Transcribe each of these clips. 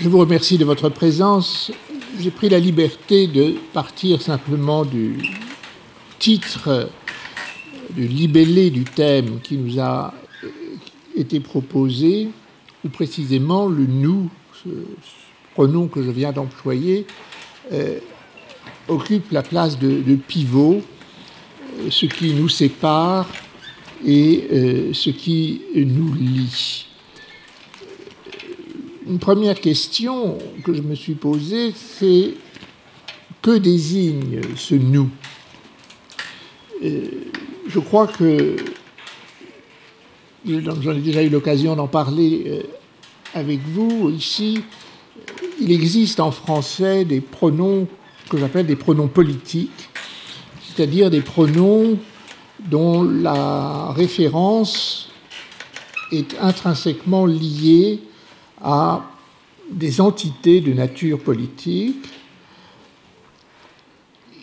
Je vous remercie de votre présence. J'ai pris la liberté de partir simplement du titre, du libellé du thème qui nous a été proposé, ou précisément le nous, ce pronom que je viens d'employer, euh, occupe la place de, pivot, euh, ce qui nous sépare et euh, ce qui nous lie une première question que je me suis posée, c'est que désigne ce nous? Euh, Je crois que, j'en ai déjà eu l'occasion d'en parler euh, avec vous ici, il existe en français des pronoms que j'appelle des pronoms politiques, c'est-à-dire des pronoms dont la référence est intrinsèquement liée à des entités de nature politique.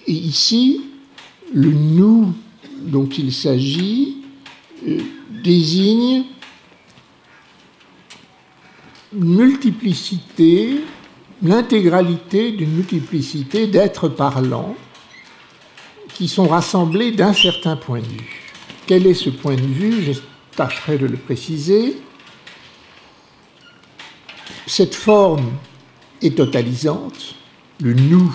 Et ici, le nous dont il s'agit euh, désigne une multiplicité, l'intégralité d'une multiplicité d'êtres parlants qui sont rassemblés d'un certain point de vue. Quel est ce point de vue? Je tâcherai de le préciser cette forme est totalisante. Le nous,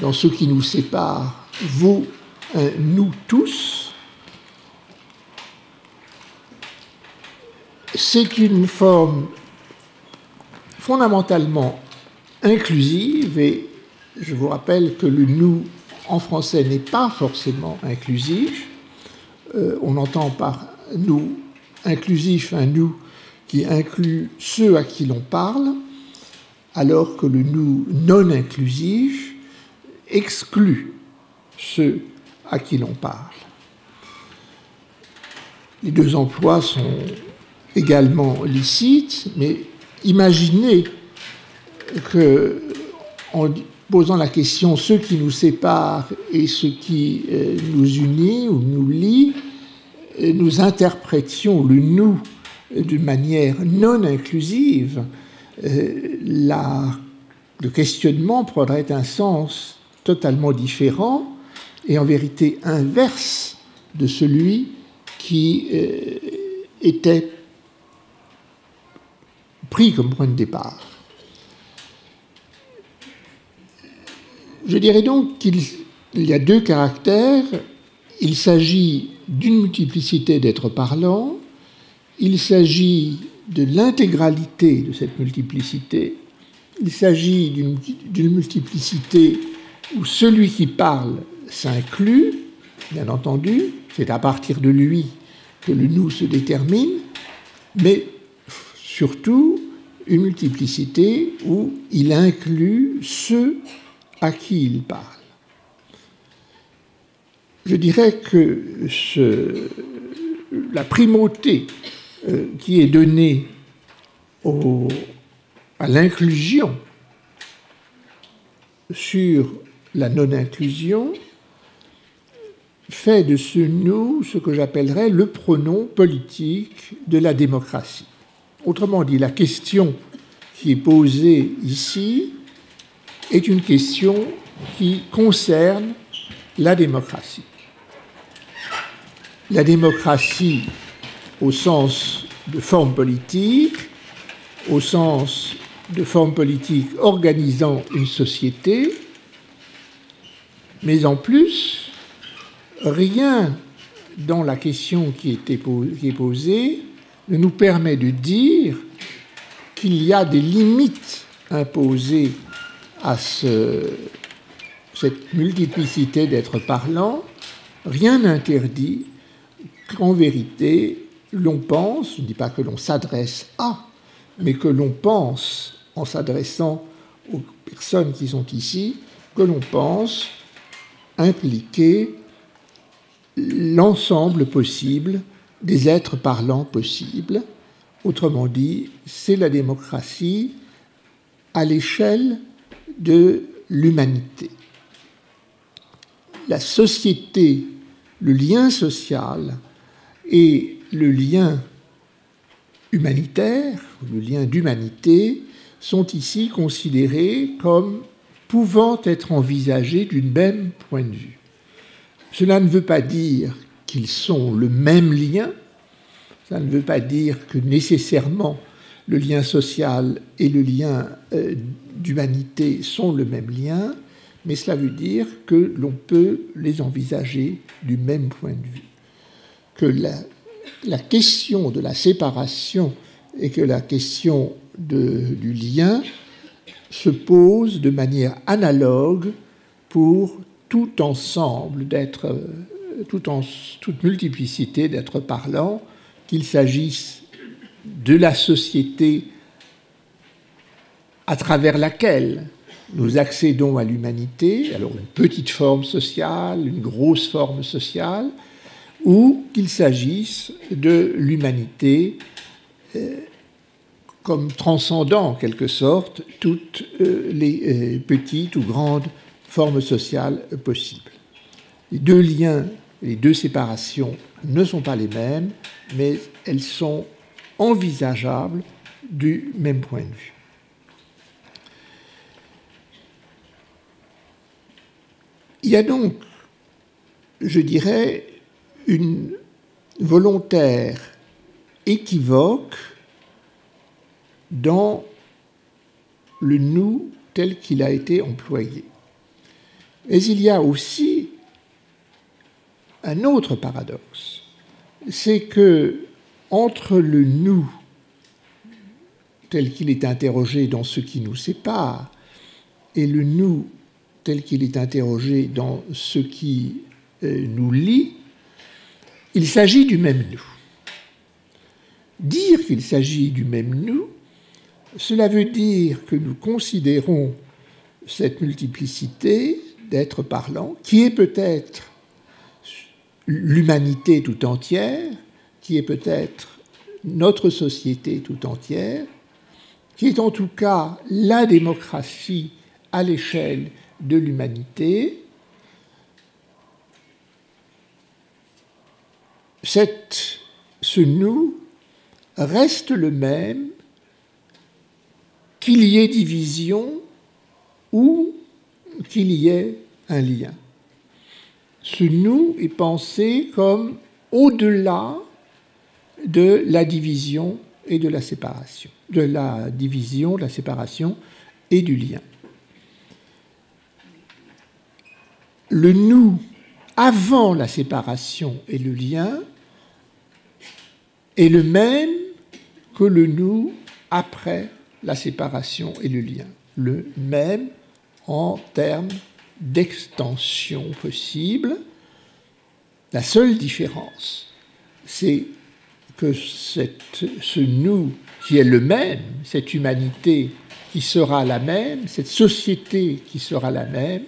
dans ce qui nous sépare, vaut un nous tous. C'est une forme fondamentalement inclusive et je vous rappelle que le nous en français n'est pas forcément inclusif. Euh, on entend par nous inclusif un nous qui inclut ceux à qui l'on parle, alors que le nous non inclusif exclut ceux à qui l'on parle. Les deux emplois sont également licites, mais imaginez que, en posant la question ce qui nous sépare et ce qui euh, nous unit ou nous lie, nous interprétions le nous d'une manière non inclusive, euh, le questionnement prendrait un sens totalement différent et en vérité inverse de celui qui euh, était pris comme point de départ. Je dirais donc qu'il y a deux caractères. Il s'agit d'une multiplicité d'êtres parlants il s'agit de l'intégralité de cette multiplicité. Il s'agit d'une multiplicité où celui qui parle s'inclut, bien entendu, c'est à partir de lui que le nous se détermine, mais surtout une multiplicité où il inclut ceux à qui il parle. Je dirais que la primauté euh, qui est donné à l'inclusion sur la non-inclusion fait de ce nous ce que j'appellerais le pronom politique de la démocratie. Autrement dit, la question qui est posée ici est une question qui concerne la démocratie. La démocratie au sens de forme politique, au sens de forme politique organisant une société, mais en plus, rien dans la question qui, est posée ne nous permet de dire qu'il y a des limites imposées à ce, cette multiplicité d'êtres parlants. Rien n'interdit qu'en vérité, l'on pense, je ne dis pas que l'on s'adresse à, mais que l'on pense en s'adressant aux personnes qui sont ici, que l'on pense impliquer l'ensemble possible des êtres parlants possibles. Autrement dit, c'est la démocratie à l'échelle de l'humanité. La société, le lien social et le lien humanitaire, le lien d'humanité, sont ici considérés comme pouvant être envisagés d'une même point de vue. Cela ne veut pas dire qu'ils sont le même lien, ça ne veut pas dire que nécessairement le lien social et le lien euh, d'humanité sont le même lien, mais cela veut dire que l'on peut les envisager du même point de vue. Que la question de la séparation et que la question du lien se pose de manière analogue pour tout ensemble d'être, tout en, toute multiplicité d'être parlant, qu'il s'agisse de la société à travers laquelle nous accédons à l'humanité, alors une petite forme sociale, une grosse forme sociale, ou qu'il s'agisse de l'humanité euh, comme transcendant en quelque sorte toutes euh, les euh, petites ou grandes formes sociales possibles. Les deux liens, les deux séparations ne sont pas les mêmes, mais elles sont envisageables du même point de vue. Il y a donc, je dirais, une volontaire équivoque dans le nous tel qu'il a été employé. Mais il y a aussi un autre paradoxe, c'est que entre le nous tel qu'il est interrogé dans ce qui nous sépare et le nous tel qu'il est interrogé dans ce qui euh, nous lie, il s'agit du même nous. Dire qu'il s'agit du même nous, cela veut dire que nous considérons cette multiplicité d'êtres parlants, qui est peut-être l'humanité tout entière, qui est peut-être notre société tout entière, qui est en tout cas la démocratie à l'échelle de l'humanité, ce nous reste le même qu'il y ait division ou qu'il y ait un lien. Ce nous est pensé comme au-delà de la division et de la séparation, de la division, de la séparation et du lien. le nous avant la séparation et le lien est le même que le nous après la séparation et le lien. Le même en termes d'extension possible. La seule différence, c'est que ce nous qui est le même, cette humanité qui sera la même, cette société qui sera la même,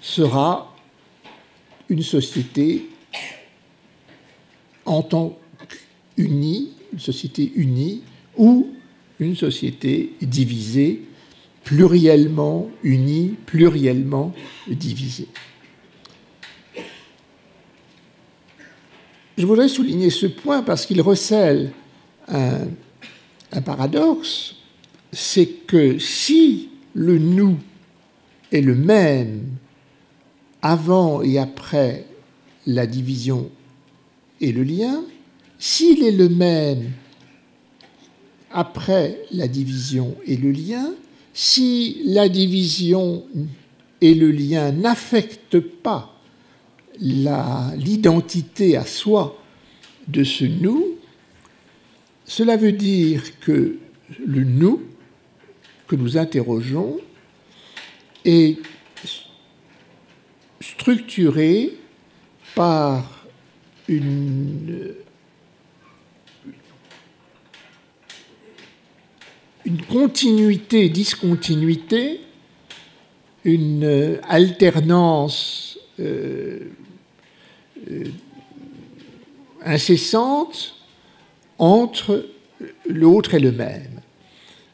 sera une société en tant qu'unie, une société unie, ou une société divisée, pluriellement unie, pluriellement divisée. Je voudrais souligner ce point parce qu'il recèle un, un paradoxe, c'est que si le nous est le même avant et après la division et le lien, s'il est le même après la division et le lien, si la division et le lien n'affectent pas l'identité à soi de ce nous, cela veut dire que le nous que nous interrogeons est structuré par une, une continuité, discontinuité, une alternance euh, euh, incessante entre l'autre et le même.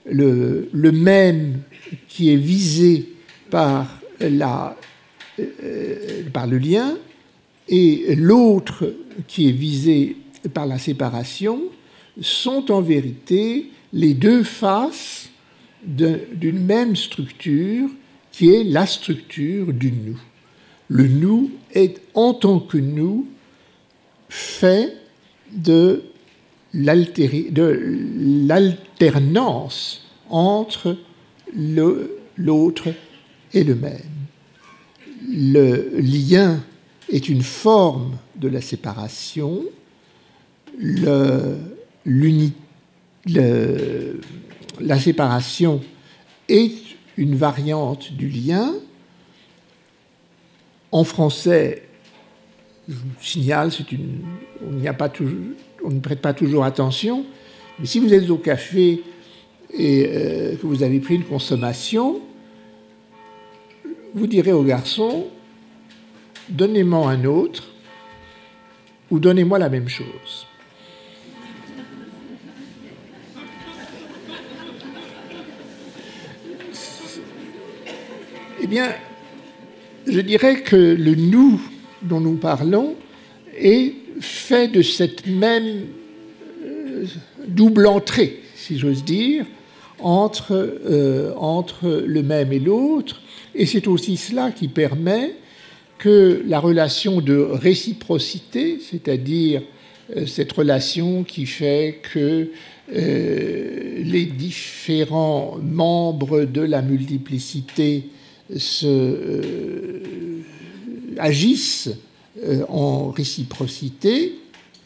Le, même qui est visé euh, par le lien, et l'autre qui est visé par la séparation, sont en vérité les deux faces d'une même structure qui est la structure du nous. Le nous est en tant que nous fait de l'alternance entre l'autre et le même. Le lien est une forme de la séparation, la séparation est une variante du lien. En français, je vous signale, une, on, a pas toujours, on ne prête pas toujours attention, mais si vous êtes au café et euh, que vous avez pris une consommation, vous direz au garçon, donnez-moi un autre ou donnez-moi la même chose. Eh bien, je dirais que le nous dont nous parlons est fait de cette même euh, double entrée, si j'ose dire, entre, euh, entre le même et l'autre. Et c'est aussi cela qui permet que la relation de réciprocité, c'est-à-dire euh, cette relation qui fait que les différents membres de la multiplicité se, agissent euh, en réciprocité,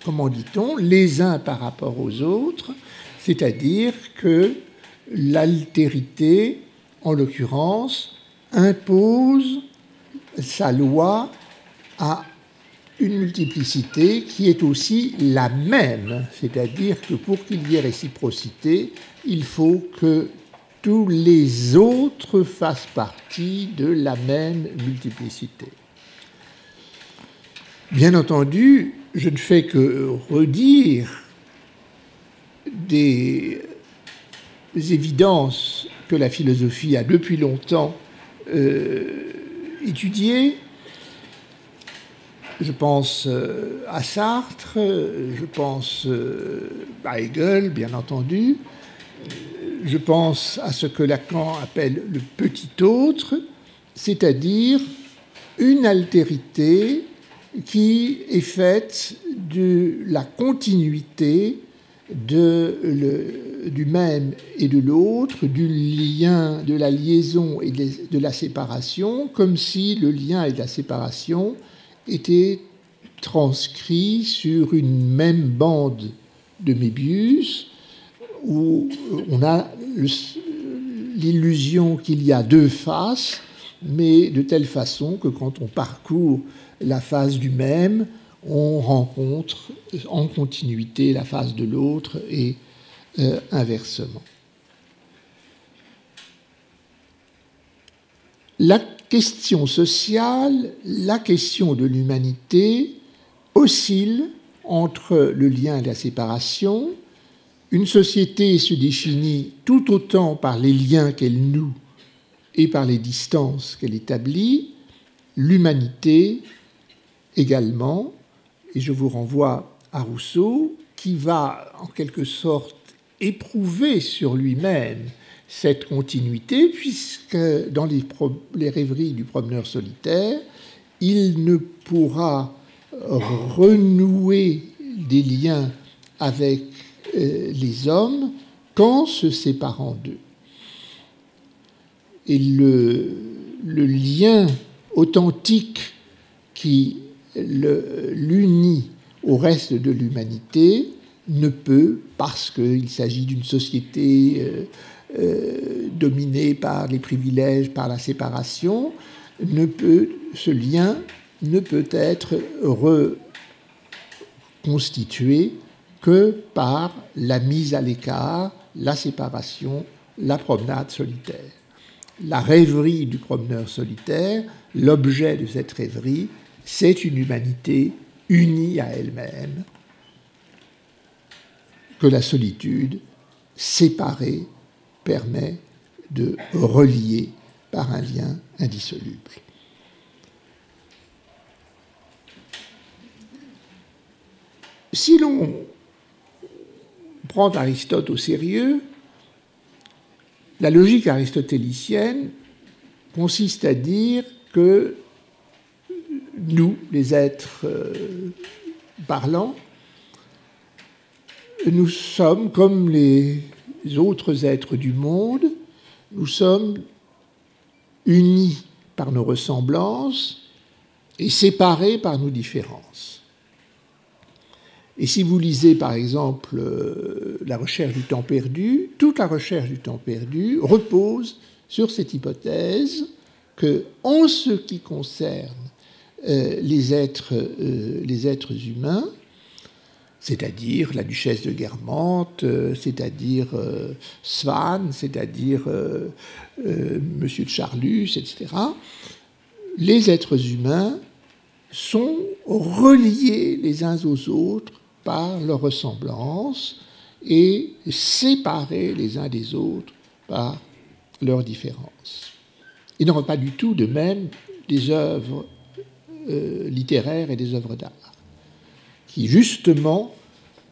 comment dit-on, les uns par rapport aux autres, c'est-à-dire que l'altérité, en l'occurrence, impose sa loi à une multiplicité qui est aussi la même, c'est-à-dire que pour qu'il y ait réciprocité, il faut que tous les autres fassent partie de la même multiplicité. Bien entendu, je ne fais que redire des évidences que la philosophie a depuis longtemps euh, étudiées. Je pense euh, à Sartre, je pense euh, à Hegel, bien entendu, je pense à ce que Lacan appelle le petit autre, c'est-à-dire une altérité qui est faite de la continuité du même et de l'autre, du lien, de la liaison et de la séparation, comme si le lien et la séparation étaient transcrits sur une même bande de Mébius, où on a l'illusion qu'il y a deux faces, mais de telle façon que quand on parcourt la phase du même, on rencontre en continuité la phase de l'autre et euh, inversement. La question sociale, la question de l'humanité oscille entre le lien et la séparation. Une société se définit tout autant par les liens qu'elle noue et par les distances qu'elle établit. L'humanité également, et je vous renvoie à Rousseau, qui va en quelque sorte éprouver sur lui-même cette continuité, puisque dans les, rêveries du promeneur solitaire, il ne pourra renouer des liens avec les hommes qu'en se séparant d'eux. Et le, le lien authentique qui l'unit au reste de l'humanité ne peut, parce qu'il s'agit d'une société euh, euh, dominée par les privilèges, par la séparation, ne peut, ce lien ne peut être reconstitué que par la mise à l'écart, la séparation, la promenade solitaire. La rêverie du promeneur solitaire, l'objet de cette rêverie, c'est une humanité unie à elle-même que la solitude séparée permet de relier par un lien indissoluble. Si l'on prend Aristote au sérieux, la logique aristotélicienne consiste à dire que nous, les êtres euh, parlants, nous sommes comme les autres êtres du monde, nous sommes unis par nos ressemblances et séparés par nos différences. Et si vous lisez par exemple euh, la recherche du temps perdu, toute la recherche du temps perdu repose sur cette hypothèse que, en ce qui concerne euh, les, êtres, euh, les êtres humains, c'est-à-dire la duchesse de Guermantes, c'est-à-dire Swann, c'est-à-dire Monsieur de Charlus, etc., les êtres humains sont reliés les uns aux autres par leur ressemblance et séparés les uns des autres par leur différence. Il n'en va pas du tout de même des œuvres euh, littéraires et des œuvres d'art, qui justement,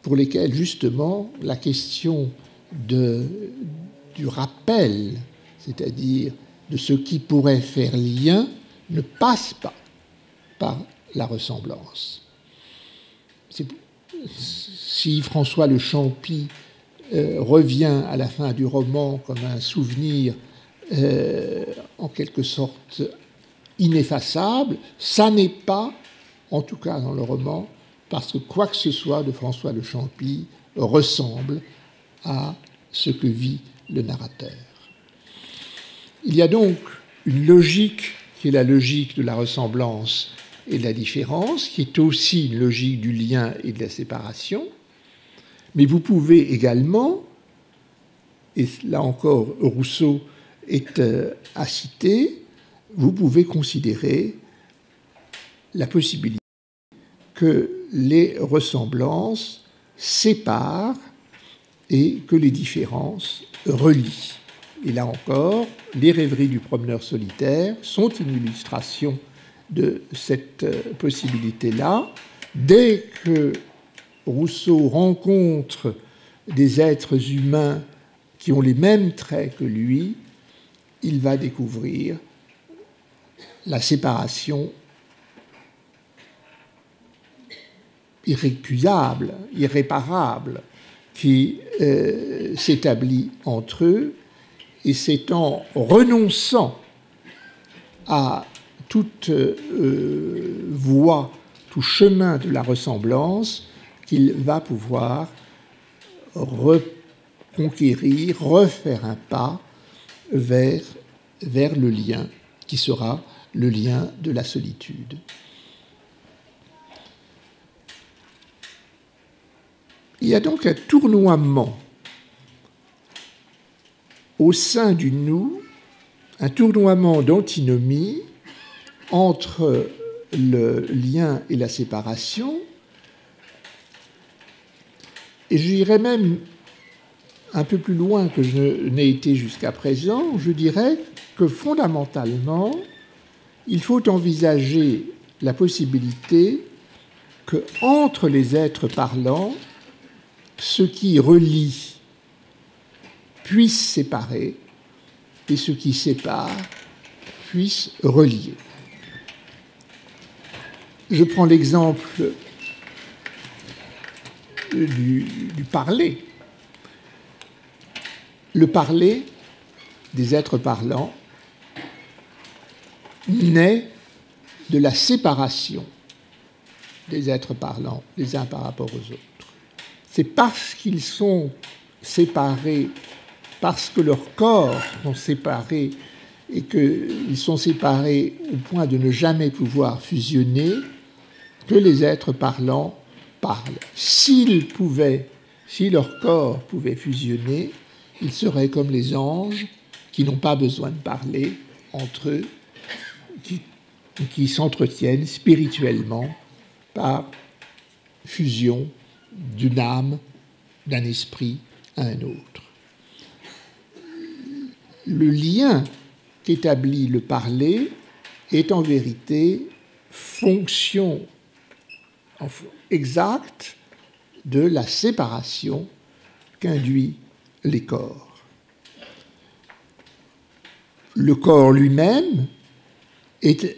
pour lesquelles justement la question du rappel, c'est-à-dire de ce qui pourrait faire lien, ne passe pas par la ressemblance. Si François le Champy euh, revient à la fin du roman comme un souvenir euh, en quelque sorte ineffaçable, ça n'est pas, en tout cas dans le roman, parce que quoi que ce soit de François le Champy ressemble à ce que vit le narrateur. Il y a donc une logique qui est la logique de la ressemblance et de la différence, qui est aussi une logique du lien et de la séparation. Mais vous pouvez également, et là encore Rousseau est euh, à citer, vous pouvez considérer la possibilité que les ressemblances séparent et que les différences relient. Et là encore, les rêveries du promeneur solitaire sont une illustration de cette euh, possibilité-là. Dès que Rousseau rencontre des êtres humains qui ont les mêmes traits que lui, il va découvrir la séparation irrécusable, irréparable qui euh, s'établit entre eux, et c'est en renonçant à toute euh, voie, tout chemin de la ressemblance qu'il va pouvoir reconquérir, refaire un pas vers, vers le lien qui sera le lien de la solitude. Il y a donc un tournoiement au sein du nous, un tournoiement d'antinomie entre le lien et la séparation. Et j'irais même un peu plus loin que je n'ai été jusqu'à présent, je dirais que fondamentalement, il faut envisager la possibilité que entre les êtres parlants, ce qui relie puisse séparer et ce qui sépare puisse relier. Je prends l'exemple du, parler. Le parler des êtres parlants naît de la séparation des êtres parlants les uns par rapport aux autres. C'est parce qu'ils sont séparés, parce que leurs corps sont séparés et qu'ils sont séparés au point de ne jamais pouvoir fusionner, que les êtres parlants parlent. S'ils pouvaient, si leur corps pouvait fusionner, ils seraient comme les anges qui n'ont pas besoin de parler entre eux, qui, s'entretiennent spirituellement par fusion d'une âme, d'un esprit à un autre. Le lien qu'établit le parler est en vérité fonction exacte de la séparation qu'induit les corps. le corps lui-même est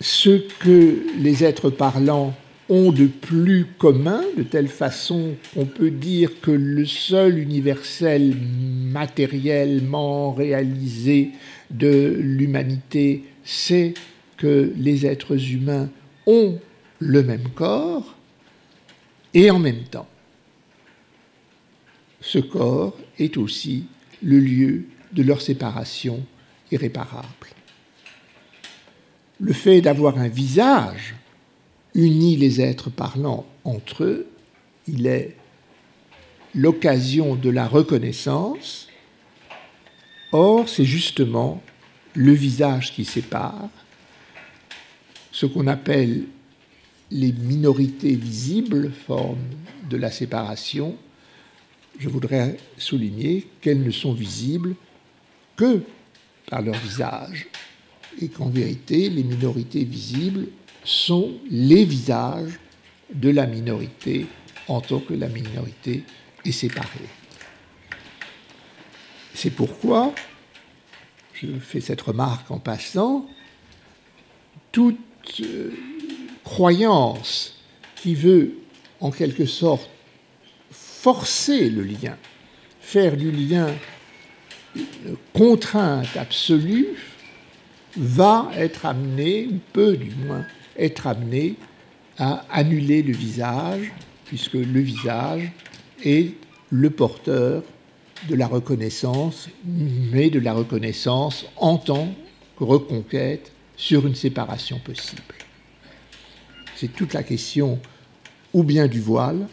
ce que les êtres parlants ont de plus commun, de telle façon qu'on peut dire que le seul universel matériellement réalisé de l'humanité, c'est que les êtres humains ont le même corps, et en même temps, ce corps est aussi le lieu de leur séparation irréparable. Le fait d'avoir un visage unit les êtres parlant entre eux, il est l'occasion de la reconnaissance. Or, c'est justement le visage qui sépare, ce qu'on appelle les minorités visibles, forme de la séparation. Je voudrais souligner qu'elles ne sont visibles que par leur visage, et qu'en vérité, les minorités visibles sont les visages de la minorité en tant que la minorité est séparée. C'est pourquoi, je fais cette remarque en passant, toute euh, croyance qui veut en quelque sorte forcer le lien, faire du lien une contrainte absolue, va être amenée, ou peut du moins être amené à annuler le visage, puisque le visage est le porteur de la reconnaissance, mais de la reconnaissance en tant que reconquête sur une séparation possible. C'est toute la question ou bien du voile,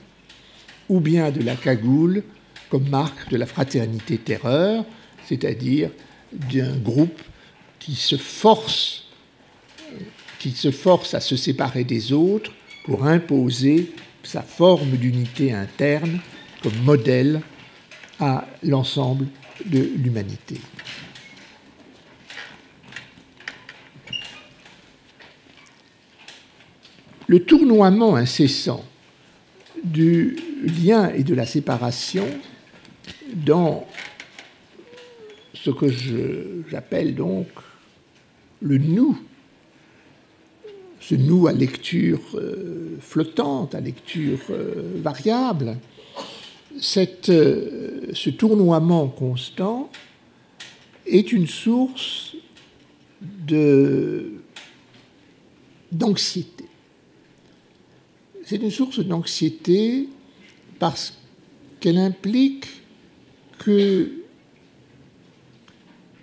ou bien de la cagoule comme marque de la fraternité terreur, c'est-à-dire d'un groupe qui se force qui se force à se séparer des autres pour imposer sa forme d'unité interne comme modèle à l'ensemble de l'humanité. Le tournoiement incessant du lien et de la séparation dans ce que j'appelle donc le nous ce nous à lecture euh, flottante, à lecture euh, variable, cette, euh, ce tournoiement constant est une source d'anxiété. C'est une source d'anxiété parce qu'elle implique que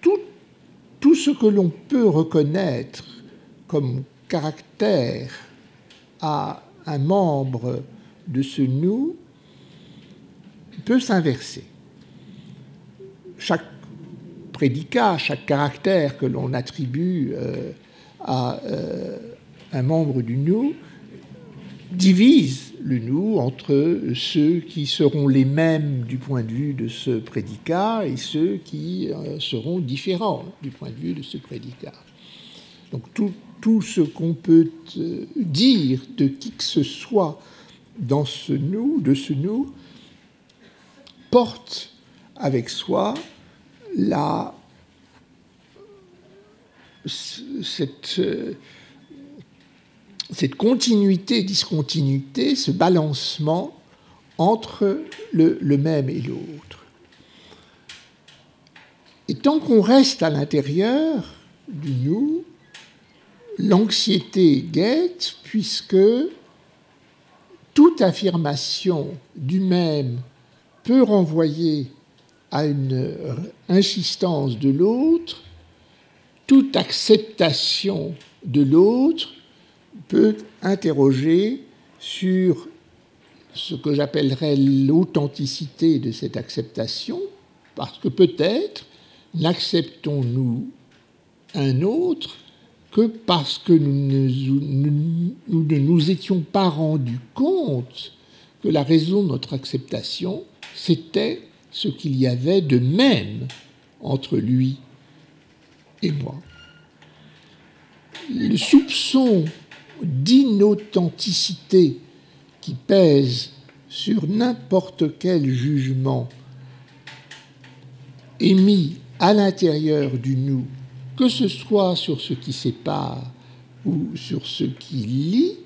tout, ce que l'on peut reconnaître comme caractère à un membre de ce nous peut s'inverser. Chaque prédicat, chaque caractère que l'on attribue euh, à euh, un membre du nous divise le nous entre ceux qui seront les mêmes du point de vue de ce prédicat et ceux qui euh, seront différents du point de vue de ce prédicat. Donc tout, ce qu'on peut euh, dire de qui que ce soit dans ce nous, de ce nous, porte avec soi la, cette, euh, cette continuité, discontinuité, ce balancement entre le, le même et l'autre. Et tant qu'on reste à l'intérieur du nous, l'anxiété guette puisque toute affirmation du même peut renvoyer à une insistance de l'autre, toute acceptation de l'autre peut interroger sur ce que j'appellerais l'authenticité de cette acceptation, parce que peut-être n'acceptons-nous un autre que parce que nous ne, nous, étions pas rendus compte que la raison de notre acceptation, c'était ce qu'il y avait de même entre lui et moi. Le soupçon d'inauthenticité qui pèse sur n'importe quel jugement émis à l'intérieur du nous, que ce soit sur ce qui sépare ou sur ce qui lie,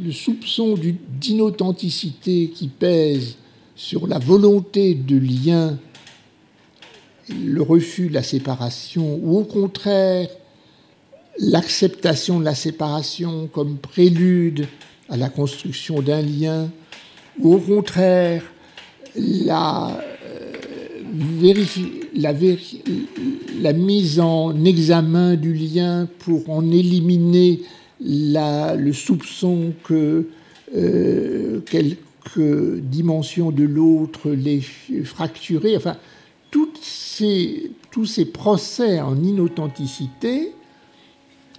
le soupçon d'inauthenticité qui pèse sur la volonté de lien, le refus de la séparation, ou au contraire l'acceptation de la séparation comme prélude à la construction d'un lien, ou au contraire la, euh, la, la, mise en examen du lien pour en éliminer la, le soupçon que euh, quelques dimensions de l'autre les fracturer, enfin, toutes ces, tous ces procès en inauthenticité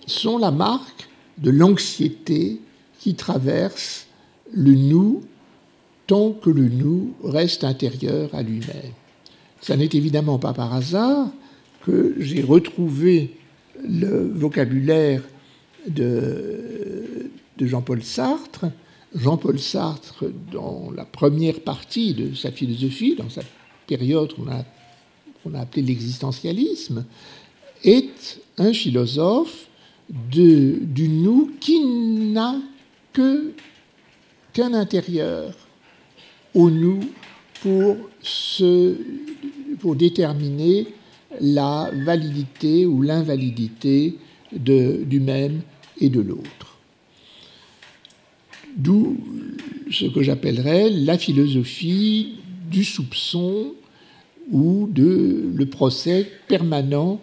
sont la marque de l'anxiété qui traverse le nous tant que le nous reste intérieur à lui-même. Ça n'est évidemment pas par hasard que j'ai retrouvé le vocabulaire de, de Jean-Paul Sartre. Jean-Paul Sartre, dans la première partie de sa philosophie, dans sa période qu'on a, a appelée l'existentialisme, est un philosophe de, du nous qui n'a que qu'un intérieur au nous pour, se, pour déterminer la validité ou l'invalidité du même et de l'autre. D'où ce que j'appellerais la philosophie du soupçon ou de le procès permanent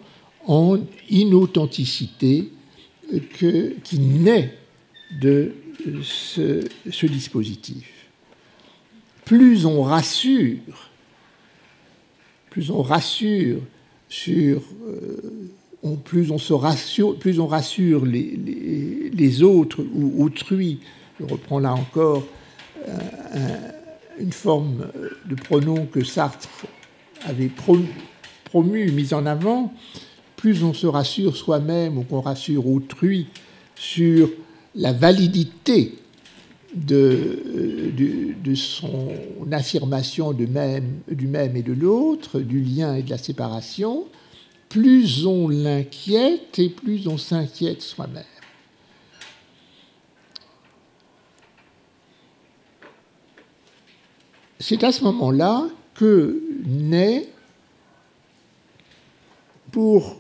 en inauthenticité qui naît de ce, ce dispositif. Plus on rassure, plus on rassure sur euh, plus on, se rassure, plus on rassure les, autres ou autrui, je reprends là encore euh, une forme de pronom que Sartre avait promu, promu, mis en avant, plus on se rassure soi-même ou qu'on rassure autrui sur la validité de, de son affirmation du même et de l'autre, du lien et de la séparation, plus on l'inquiète et plus on s'inquiète soi-même. C'est à ce moment-là que naît, pour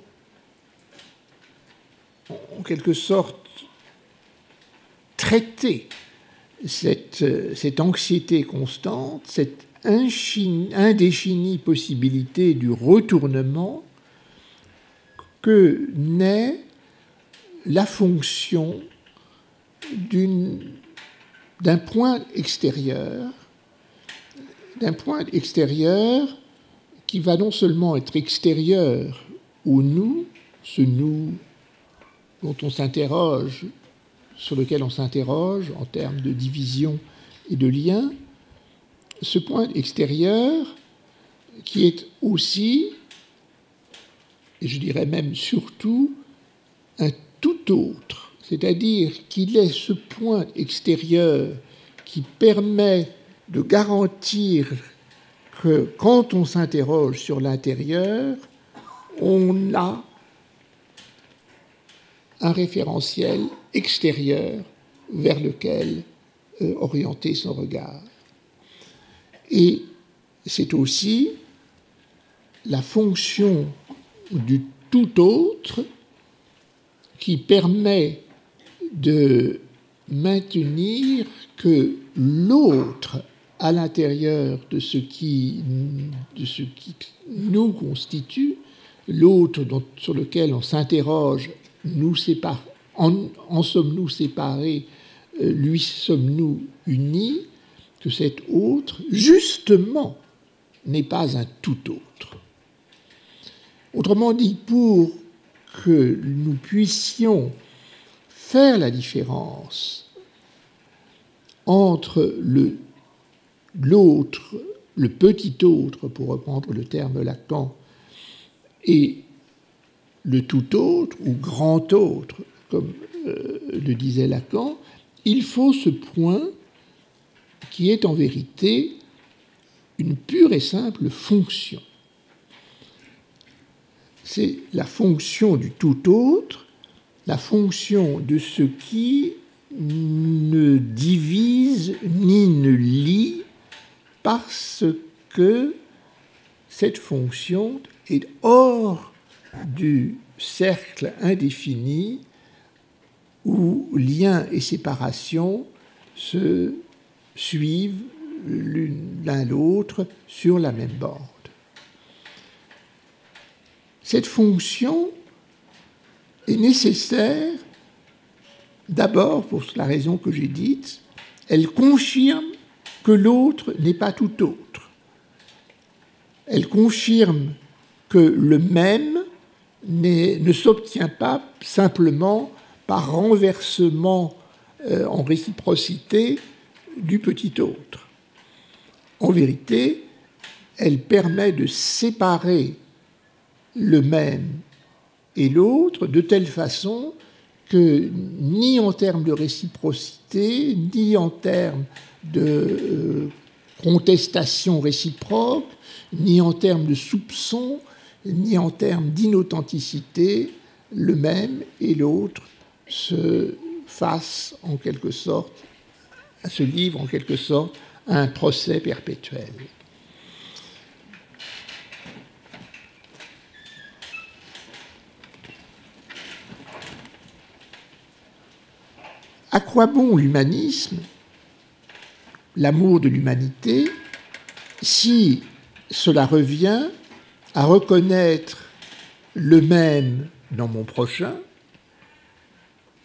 en quelque sorte traiter cette, anxiété constante, cette indéfinie possibilité du retournement, que naît la fonction d'un point extérieur, d'un point extérieur qui va non seulement être extérieur au nous, ce nous on s'interroge, sur lequel on s'interroge en termes de division et de lien, ce point extérieur qui est aussi et je dirais même surtout, un tout autre, c'est-à-dire qu'il est ce point extérieur qui permet de garantir que quand on s'interroge sur l'intérieur, on a un référentiel extérieur vers lequel euh, orienter son regard. Et c'est aussi la fonction du tout autre qui permet de maintenir que l'autre à l'intérieur de de ce qui nous constitue, l'autre sur lequel on s'interroge, nous en, sommes-nous séparés, euh, lui sommes-nous unis, que cet autre, justement, n'est pas un tout autre? Autrement dit, pour que nous puissions faire la différence entre l'autre, le petit autre, pour reprendre le terme Lacan, et le tout autre ou grand autre, comme euh, le disait Lacan, il faut ce point qui est en vérité une pure et simple fonction. C'est la fonction du tout autre, la fonction de ce qui ne divise ni ne lie parce que cette fonction est hors du cercle indéfini où lien et séparation se suivent l'un l'autre sur la même borde. Cette fonction est nécessaire d'abord pour la raison que j'ai dite, elle confirme que l'autre n'est pas tout autre. Elle confirme que le même ne s'obtient pas simplement par renversement euh, en réciprocité du petit autre. En vérité, elle permet de séparer le même et l'autre de telle façon que ni en termes de réciprocité, ni en termes de euh, contestation réciproque, ni en termes de soupçon, ni en termes d'inauthenticité, le même et l'autre se fassent en quelque sorte, se livrent en quelque sorte à un procès perpétuel. À quoi bon l'humanisme, l'amour de l'humanité, si cela revient à reconnaître le même dans mon prochain,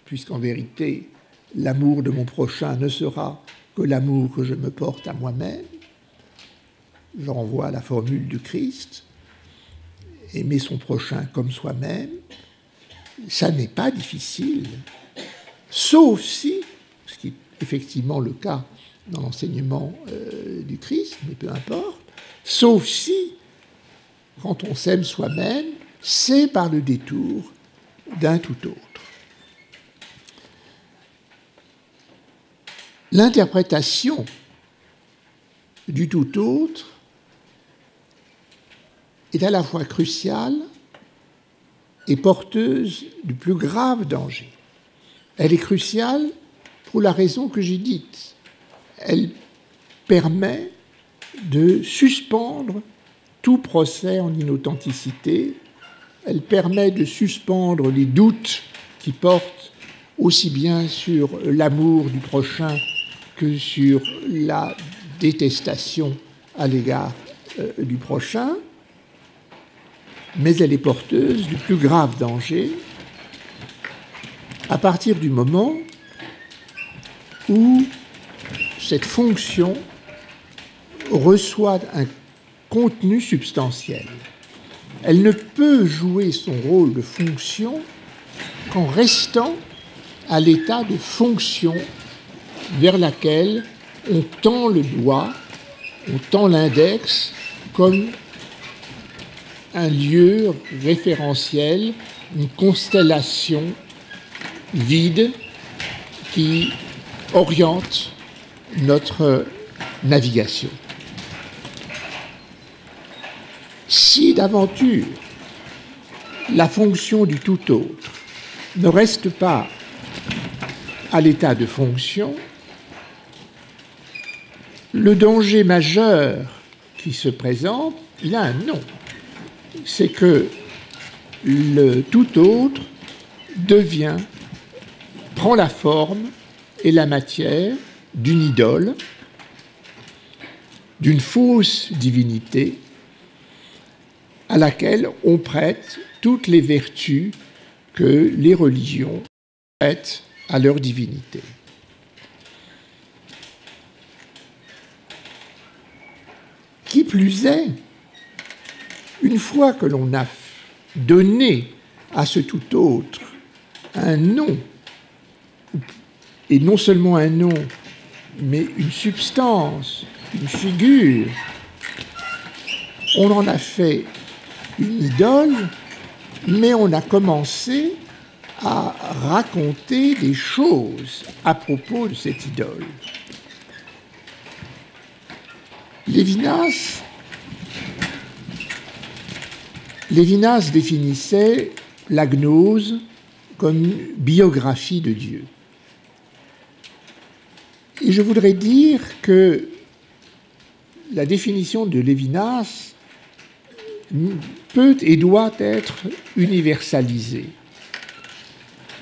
puisqu'en vérité, l'amour de mon prochain ne sera que l'amour que je me porte à moi-même. Je renvoie à la formule du Christ, aimer son prochain comme soi-même, ça n'est pas difficile, sauf si, ce qui est effectivement le cas dans l'enseignement euh, du Christ, mais peu importe, sauf si quand on s'aime soi-même, c'est par le détour d'un tout autre. L'interprétation du tout autre est à la fois cruciale et porteuse du plus grave danger. Elle est cruciale pour la raison que j'ai dite. Elle permet de suspendre tout procès en inauthenticité. Elle permet de suspendre les doutes qui portent aussi bien sur l'amour du prochain que sur la détestation à l'égard euh, du prochain, mais elle est porteuse du plus grave danger à partir du moment où cette fonction reçoit un contenu substantiel. Elle ne peut jouer son rôle de fonction qu'en restant à l'état de fonction vers laquelle on tend le doigt, on tend l'index comme un lieu référentiel, une constellation vide qui oriente notre navigation. Si d'aventure la fonction du tout autre ne reste pas à l'état de fonction, le danger majeur qui se présente, il a un nom. C'est que le tout autre devient, prend la forme et la matière d'une idole, d'une fausse divinité à laquelle on prête toutes les vertus que les religions prêtent à leur divinité. Qui plus est, une fois que l'on a donné à ce tout autre un nom, et non seulement un nom, mais une substance, une figure, on en a fait idole, mais on a commencé à raconter des choses à propos de cette idole. Lévinas Lévinas définissait la gnose comme une biographie de Dieu. Et je voudrais dire que la définition de Lévinas peut et doit être universalisée.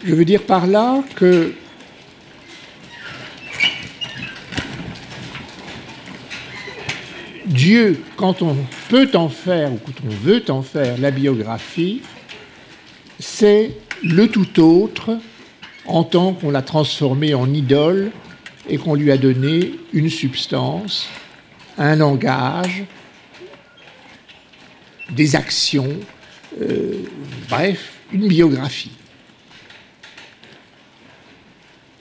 Je veux dire par là que Dieu, quand on peut en faire ou quand on veut en faire la biographie, c'est le tout autre en tant qu'on l'a transformé en idole et qu'on lui a donné une substance, un langage, des actions, euh, bref, une biographie.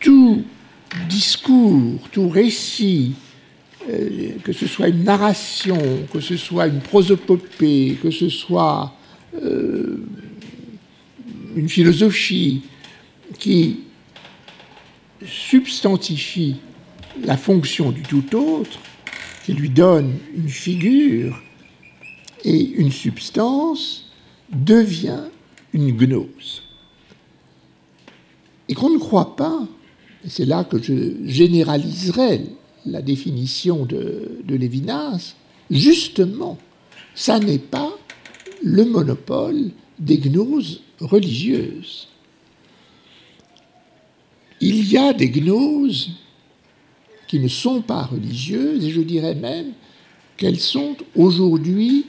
Tout discours, tout récit, euh, que ce soit une narration, que ce soit une prosopopée, que ce soit euh, une philosophie qui substantifie la fonction du tout autre, qui lui donne une figure et une substance, devient une gnose. Et qu'on ne croit pas, c'est là que je généraliserai la définition de, de Lévinas, justement, ça n'est pas le monopole des gnoses religieuses. Il y a des gnoses qui ne sont pas religieuses, et je dirais même qu'elles sont aujourd'hui,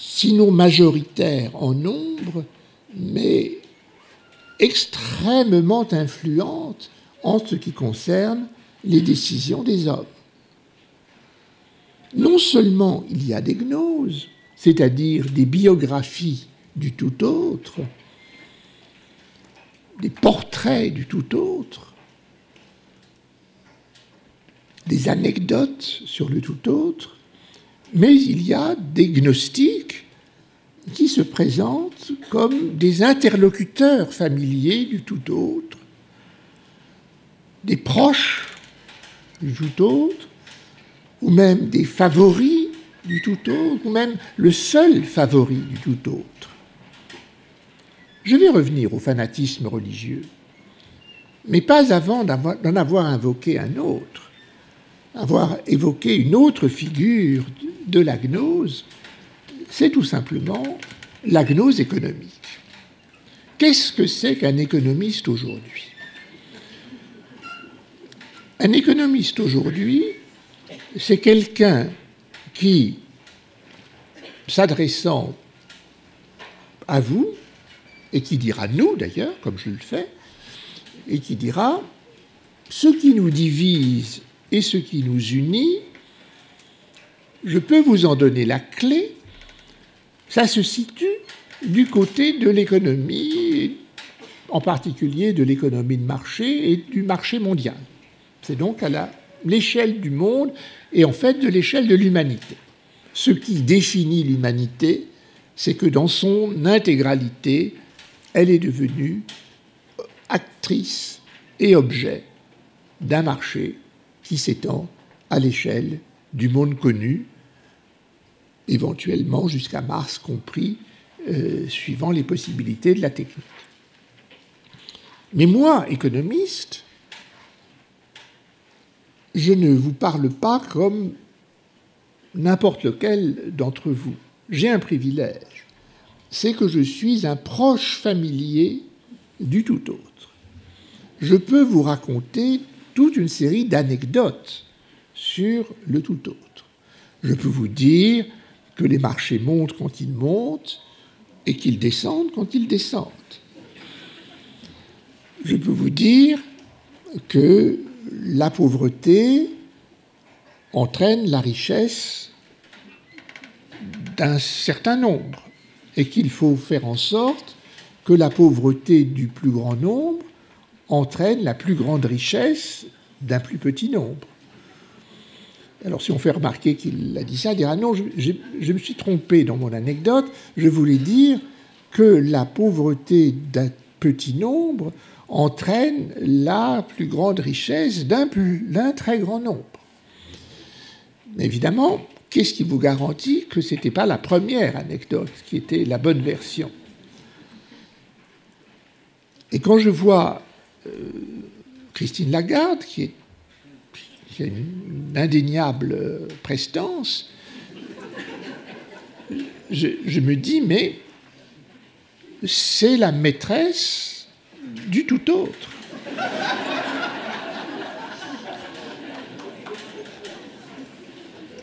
sinon majoritaires en nombre, mais extrêmement influentes en ce qui concerne les décisions des hommes. Non seulement il y a des gnoses, c'est-à-dire des biographies du tout autre, des portraits du tout autre, des anecdotes sur le tout autre, mais il y a des gnostiques qui se présentent comme des interlocuteurs familiers du tout autre, des proches du tout autre, ou même des favoris du tout autre, ou même le seul favori du tout autre. Je vais revenir au fanatisme religieux, mais pas avant d'en avoir invoqué un autre, avoir évoqué une autre figure de la gnose, c'est tout simplement la gnose économique. Qu'est-ce que c'est qu'un économiste aujourd'hui? Un économiste aujourd'hui, c'est quelqu'un qui, s'adressant à vous, et qui dira nous d'ailleurs, comme je le fais, et qui dira ce qui nous divise et ce qui nous unit, je peux vous en donner la clé, ça se situe du côté de l'économie, en particulier de l'économie de marché et du marché mondial. C'est donc à l'échelle du monde et en fait de l'échelle de l'humanité. Ce qui définit l'humanité, c'est que dans son intégralité, elle est devenue actrice et objet d'un marché qui s'étend à l'échelle du monde connu, éventuellement jusqu'à Mars compris, euh, suivant les possibilités de la technique. Mais moi, économiste, je ne vous parle pas comme n'importe lequel d'entre vous. J'ai un privilège c'est que je suis un proche familier du tout autre. Je peux vous raconter une série d'anecdotes sur le tout autre. Je peux vous dire que les marchés montent quand ils montent et qu'ils descendent quand ils descendent. Je peux vous dire que la pauvreté entraîne la richesse d'un certain nombre et qu'il faut faire en sorte que la pauvreté du plus grand nombre entraîne la plus grande richesse d'un plus petit nombre. Alors si on fait remarquer qu'il a dit ça, il dira non, je, me suis trompé dans mon anecdote, je voulais dire que la pauvreté d'un petit nombre entraîne la plus grande richesse d'un très grand nombre. Évidemment, qu'est-ce qui vous garantit que ce n'était pas la première anecdote qui était la bonne version? Et quand je vois Christine Lagarde, qui est, a une indéniable prestance, je, me dis, mais c'est la maîtresse du tout autre.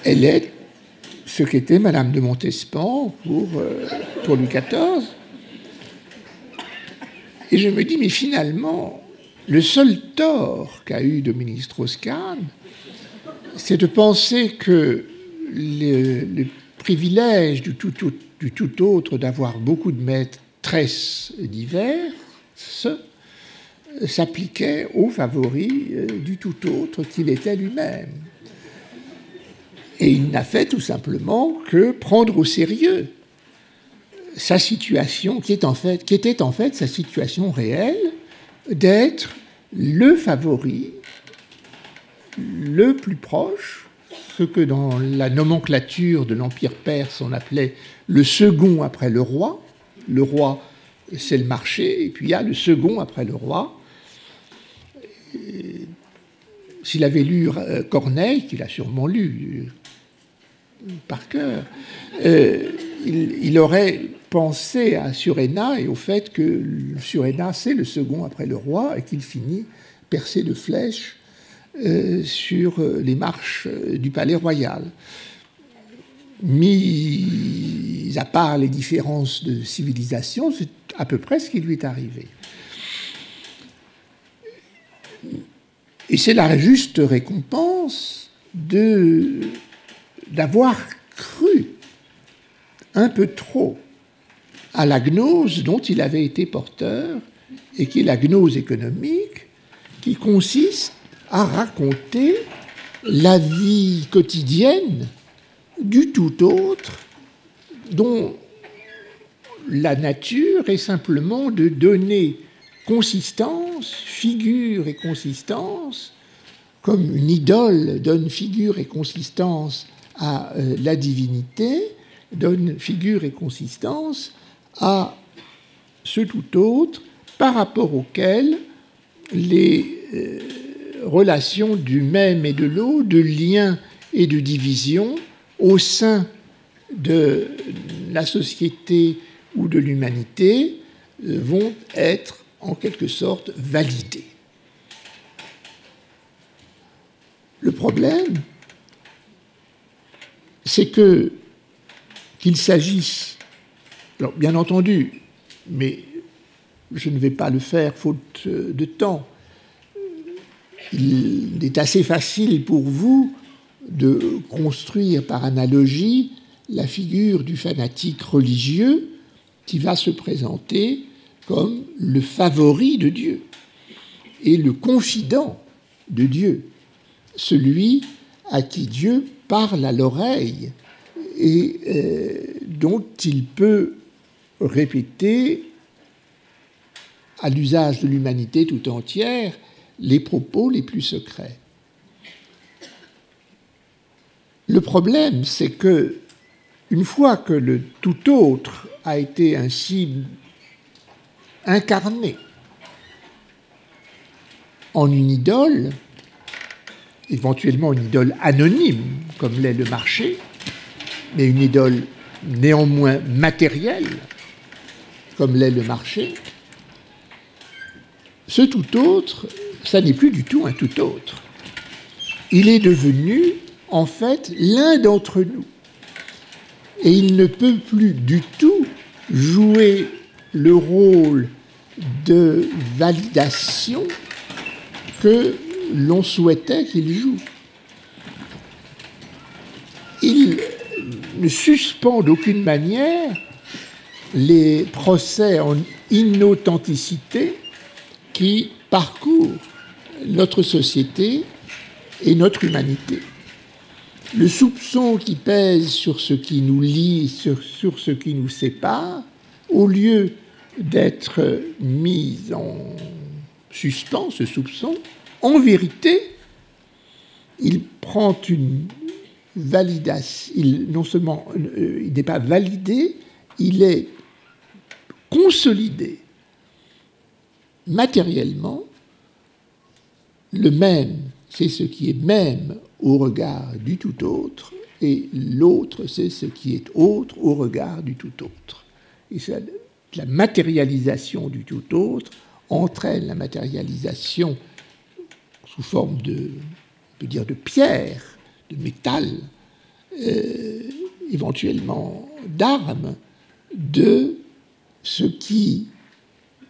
Elle est ce qu'était Madame de Montespan pour, euh, pour Louis XIV. Et je me dis, mais finalement, le seul tort qu'a eu Dominique Strauss-Kahn, c'est de penser que le, privilège du tout, autre d'avoir beaucoup de maîtresses divers s'appliquait aux favoris euh, du tout autre qu'il était lui-même. Et il n'a fait tout simplement que prendre au sérieux sa situation, qui était en fait sa situation réelle, d'être le favori, le plus proche, ce que dans la nomenclature de l'Empire perse on appelait le second après le roi. Le roi, c'est le marché, et puis il y a le second après le roi. S'il avait lu euh, Corneille, qu'il a sûrement lu, par cœur, euh, il, aurait pensé à Suréna et au fait que Suréna, c'est le second après le roi et qu'il finit percé de flèches euh, sur les marches du palais royal. Mis à part les différences de civilisation, c'est à peu près ce qui lui est arrivé. Et c'est la juste récompense de d'avoir cru un peu trop à la gnose dont il avait été porteur, et qui est la gnose économique, qui consiste à raconter la vie quotidienne du tout autre, dont la nature est simplement de donner consistance, figure et consistance, comme une idole donne figure et consistance à euh, la divinité, donne figure et consistance à ce tout autre par rapport auquel les euh, relations du même et de l'autre, de lien et de division au sein de la société ou de l'humanité euh, vont être en quelque sorte validées. Le problème, c'est que qu'il s'agisse, alors bien entendu, mais je ne vais pas le faire faute de temps, il est assez facile pour vous de construire par analogie la figure du fanatique religieux qui va se présenter comme le favori de Dieu et le confident de Dieu, celui à qui Dieu parle à l'oreille et euh, dont il peut répéter à l'usage de l'humanité tout entière les propos les plus secrets. Le problème, c'est que une fois que le tout autre a été ainsi incarné en une idole, éventuellement une idole anonyme, comme l'est le marché, mais une idole néanmoins matérielle, comme l'est le marché, ce tout autre, ça n'est plus du tout un tout autre. Il est devenu, en fait, l'un d'entre nous. Et il ne peut plus du tout jouer le rôle de validation que l'on souhaitait qu'il joue. Il ne suspend d'aucune manière les procès en inauthenticité qui parcourent notre société et notre humanité. Le soupçon qui pèse sur ce qui nous lie, sur, sur ce qui nous sépare, au lieu d'être mis en suspens, ce soupçon, en vérité, il prend une validation, il, non seulement euh, il n'est pas validé, il est consolidé matériellement. Le même, c'est ce qui est même au regard du tout autre, et l'autre, c'est ce qui est autre au regard du tout autre. Et la matérialisation du tout autre entraîne la matérialisation sous forme de, dire, de pierre, de métal, euh, éventuellement d'armes, de ce qui,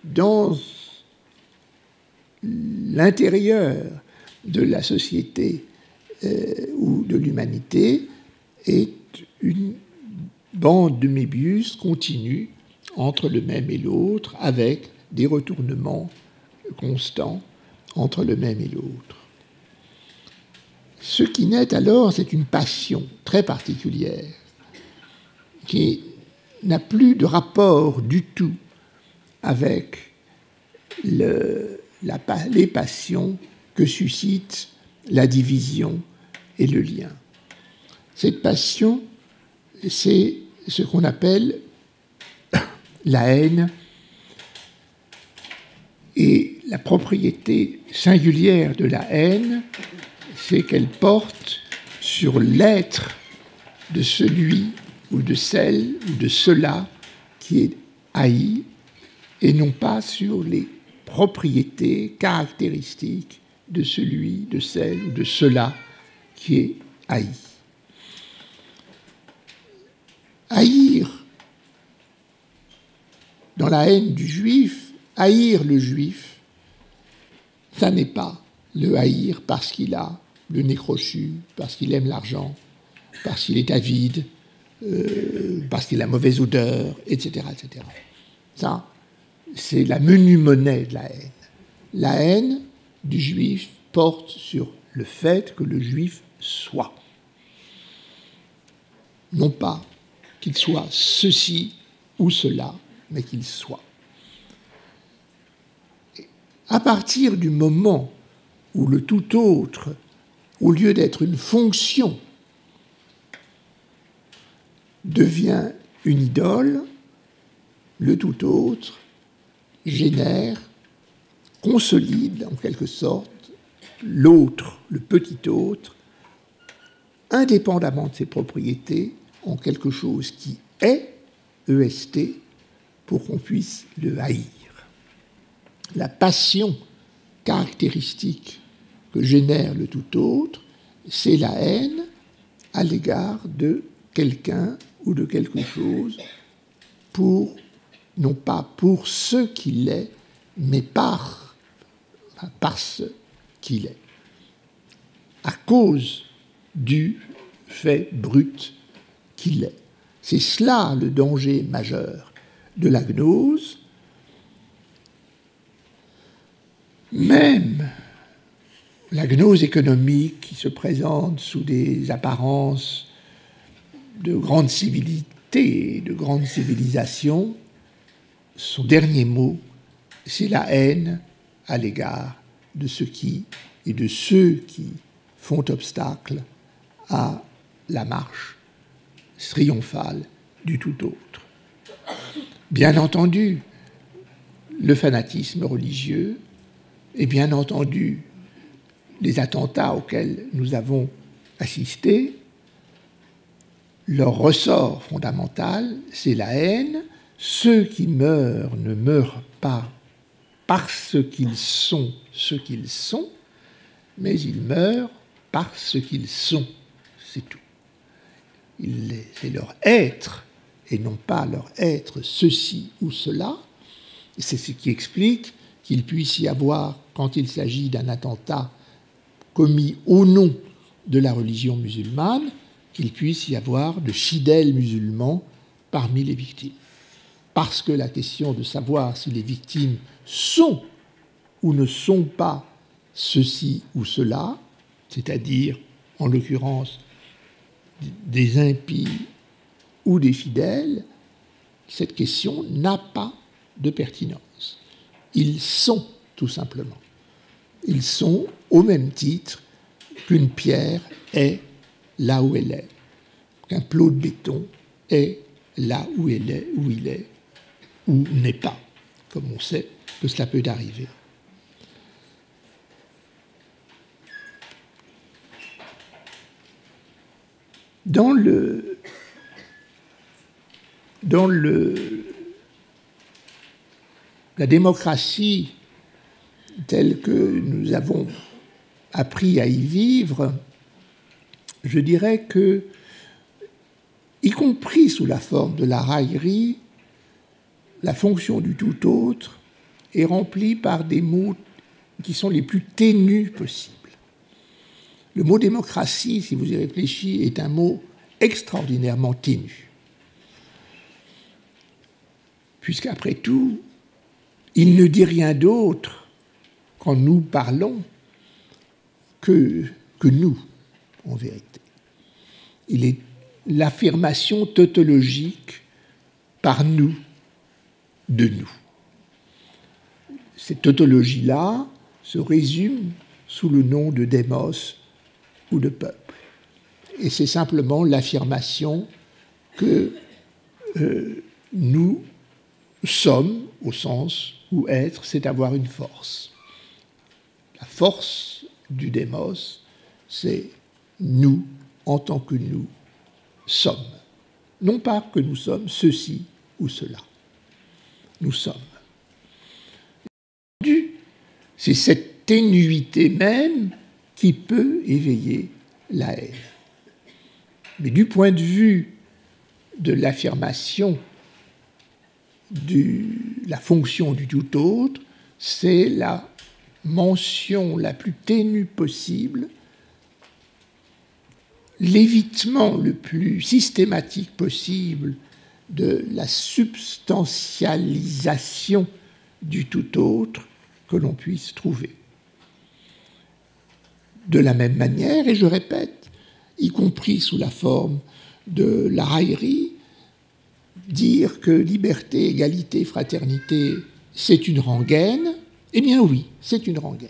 dans l'intérieur de la société euh, ou de l'humanité, est une bande de Mébius continue entre le même et l'autre, avec des retournements constants entre le même et l'autre. Ce qui naît alors, c'est une passion très particulière, qui n'a plus de rapport du tout avec le, les passions que suscite la division et le lien. Cette passion, c'est ce qu'on appelle la haine et la propriété singulière de la haine, c'est qu'elle porte sur l'être de celui ou de celle ou de cela qui est haï et non pas sur les propriétés caractéristiques de celui, de celle ou de cela qui est haï. Haïr, dans la haine du juif, haïr le juif, ça n'est pas le haïr parce qu'il a le nez crochu, parce qu'il aime l'argent, parce qu'il est avide, euh, parce qu'il a mauvaise odeur, etc. etc. Ça, c'est la menue monnaie de la haine. La haine du juif porte sur le fait que le juif soit. Non pas qu'il soit ceci ou cela, mais qu'il soit. À partir du moment où le tout autre, au lieu d'être une fonction, devient une idole, le tout autre génère, consolide en quelque sorte l'autre, le petit autre, indépendamment de ses propriétés, en quelque chose qui est EST pour qu'on puisse le haïr. La passion caractéristique que génère le tout autre, c'est la haine à l'égard de quelqu'un ou de quelque chose pour, non pas pour ce qu'il est, mais par, parce qu'il est. À cause du fait brut qu'il est. C'est cela le danger majeur de la gnose. Même la gnose économique qui se présente sous des apparences de grande civilité, de grande civilisation, son dernier mot, c'est la haine à l'égard de ce qui et de ceux qui font obstacle à la marche triomphale du tout autre. Bien entendu, le fanatisme religieux et bien entendu les attentats auxquels nous avons assisté, leur ressort fondamental, c'est la haine. Ceux qui meurent ne meurent pas parce qu'ils sont ce qu'ils sont, mais ils meurent parce qu'ils sont. C'est tout. C'est leur être et non pas leur être ceci ou cela. C'est ce qui explique qu'il puisse y avoir, quand il s'agit d'un attentat commis au nom de la religion musulmane, qu'il puisse y avoir de fidèles musulmans parmi les victimes. Parce que la question de savoir si les victimes sont ou ne sont pas ceci ou cela, c'est-à-dire en l'occurrence des impies ou des fidèles, cette question n'a pas de pertinence. Ils sont tout simplement. Ils sont au même titre qu'une pierre est là où elle est, qu'un plot de béton est là où, elle est, où il est, ou n'est pas, comme on sait que cela peut arriver. Dans le, dans le, la démocratie telle que nous avons appris à y vivre, je dirais que, y compris sous la forme de la raillerie, la fonction du tout autre est remplie par des mots qui sont les plus ténus possibles. Le mot démocratie, si vous y réfléchissez, est un mot extraordinairement ténu. Puisqu'après tout, il ne dit rien d'autre quand nous parlons que, nous, en vérité. Il est l'affirmation tautologique par nous de nous. Cette tautologie-là se résume sous le nom de démos ou de peuple. Et c'est simplement l'affirmation que euh, nous sommes, au sens où être, c'est avoir une force. La force du démos, c'est nous en tant que nous sommes. Non pas que nous sommes ceci ou cela. Nous sommes. C'est cette ténuité même qui peut éveiller la haine. Mais du point de vue de l'affirmation la fonction du tout autre, c'est la mention la plus ténue possible, l'évitement le plus systématique possible de la substantialisation du tout autre que l'on puisse trouver. De la même manière, et je répète, y compris sous la forme de la raillerie, dire que liberté, égalité, fraternité, c'est une rengaine, eh bien oui, c'est une rengaine.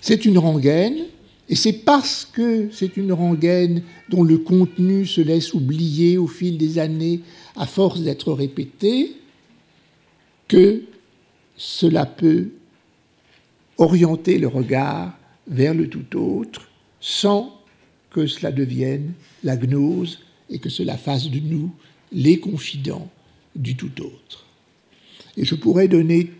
C'est une rengaine, et c'est parce que c'est une rengaine dont le contenu se laisse oublier au fil des années à force d'être répété que cela peut orienter le regard vers le tout autre sans que cela devienne la gnose et que cela fasse de nous les confidents du tout autre. Et je pourrais donner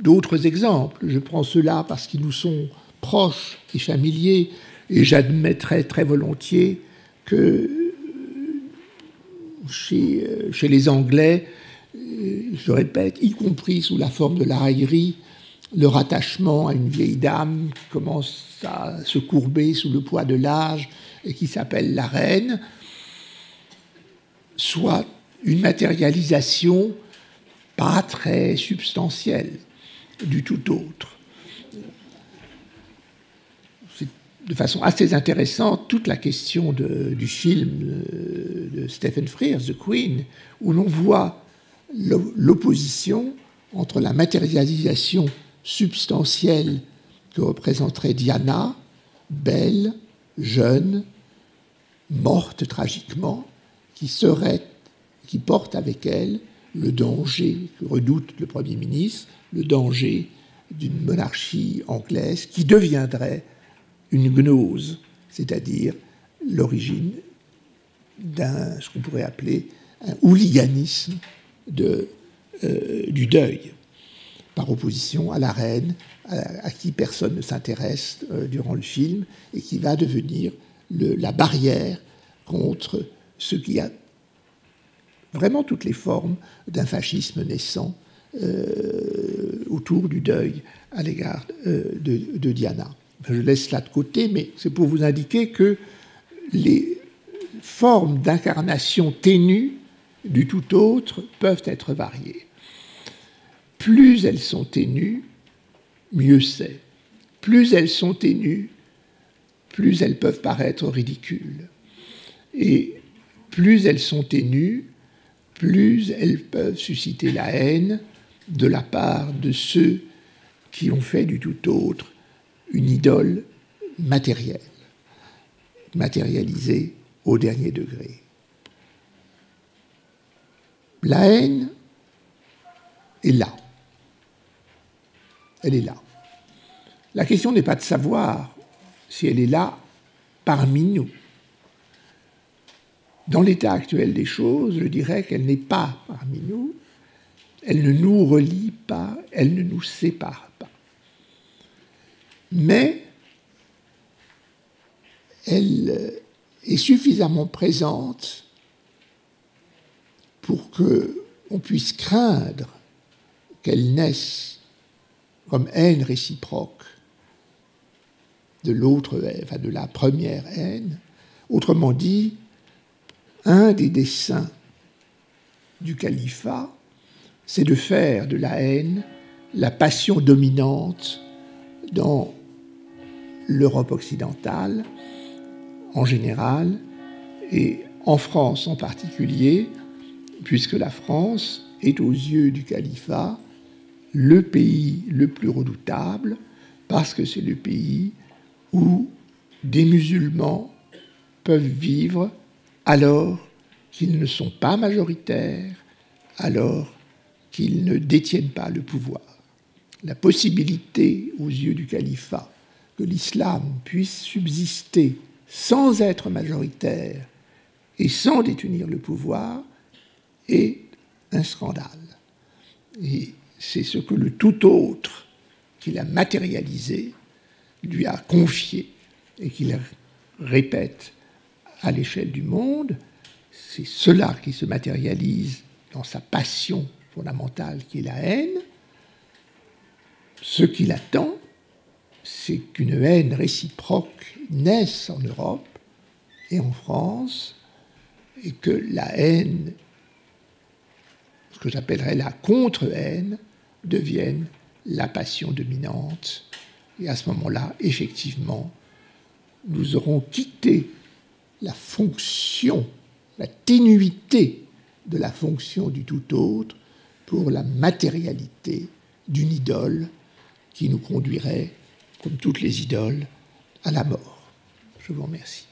d'autres exemples. Je prends ceux-là parce qu'ils nous sont proches et familiers, et j'admettrais très volontiers que euh, chez, euh, chez les Anglais, euh, je répète, y compris sous la forme de la raillerie, le rattachement à une vieille dame qui commence à se courber sous le poids de l'âge et qui s'appelle la reine, soit une matérialisation pas très substantielle du tout autre. De façon assez intéressante toute la question du film de Stephen Frears, The Queen, où l'on voit l'opposition entre la matérialisation substantielle que représenterait Diana, belle, jeune, morte tragiquement, qui serait, qui porte avec elle le danger que redoute le Premier ministre, le danger d'une monarchie anglaise qui deviendrait une gnose, c'est-à-dire l'origine d'un, ce qu'on pourrait appeler un hooliganisme de, euh, du deuil, par opposition à la reine, à, qui personne ne s'intéresse euh, durant le film, et qui va devenir la barrière contre ce qui a vraiment toutes les formes d'un fascisme naissant euh, autour du deuil à l'égard euh, de, Diana. Je laisse cela de côté, mais c'est pour vous indiquer que les formes d'incarnation ténues du tout autre peuvent être variées. Plus elles sont ténues, mieux c'est. Plus elles sont ténues, plus elles peuvent paraître ridicules. Et plus elles sont ténues, plus elles peuvent susciter la haine de la part de ceux qui ont fait du tout autre une idole matérielle. matérialisée au dernier degré. La haine est là. Elle est là. La question n'est pas de savoir si elle est là parmi nous. Dans l'état actuel des choses, je dirais qu'elle n'est pas parmi nous, elle ne nous relie pas, elle ne nous sépare pas. Mais elle est suffisamment présente pour qu'on puisse craindre qu'elle naisse comme haine réciproque de l'autre, enfin de la première haine. Autrement dit, un des desseins du califat, c'est de faire de la haine la passion dominante dans l'Europe occidentale en général et en France en particulier, puisque la France est aux yeux du califat le pays le plus redoutable, parce que c'est le pays où des musulmans peuvent vivre alors qu'ils ne sont pas majoritaires, alors qu'ils ne détiennent pas le pouvoir. La possibilité aux yeux du califat que l'islam puisse subsister sans être majoritaire et sans détenir le pouvoir est un scandale. Et c'est ce que le tout autre qu'il a matérialisé lui a confié et qu'il répète à l'échelle du monde, c'est cela qui se matérialise dans sa passion fondamentale qui est la haine. Ce qu'il attend, c'est qu'une haine réciproque naisse en Europe et en France, et que la haine, ce que j'appellerais la contre-haine, devienne la passion dominante. Et à ce moment-là, effectivement, nous aurons quitté la fonction, la ténuité de la fonction du tout autre pour la matérialité d'une idole qui nous conduirait, comme toutes les idoles, à la mort. Je vous remercie.